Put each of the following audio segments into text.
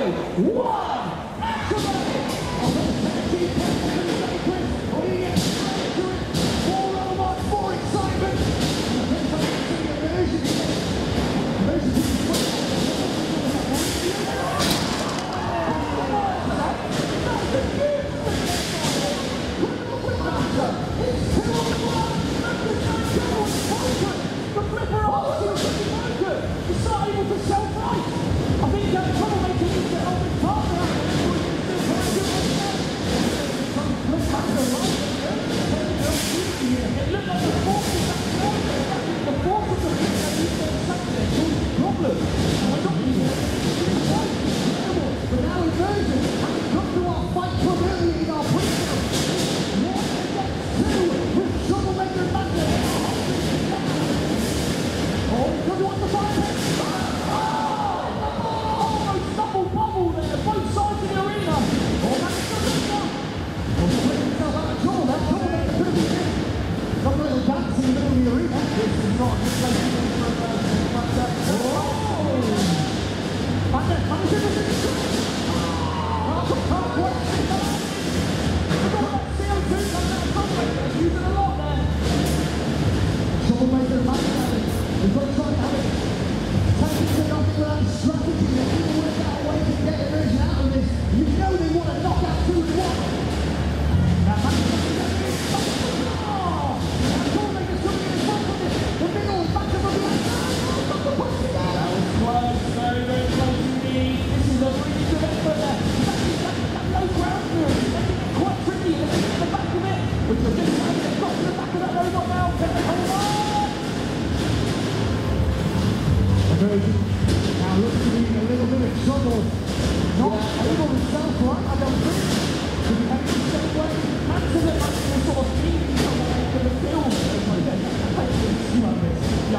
two,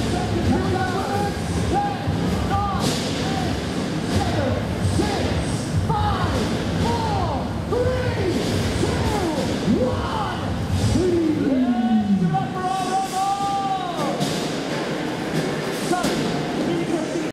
Thank you.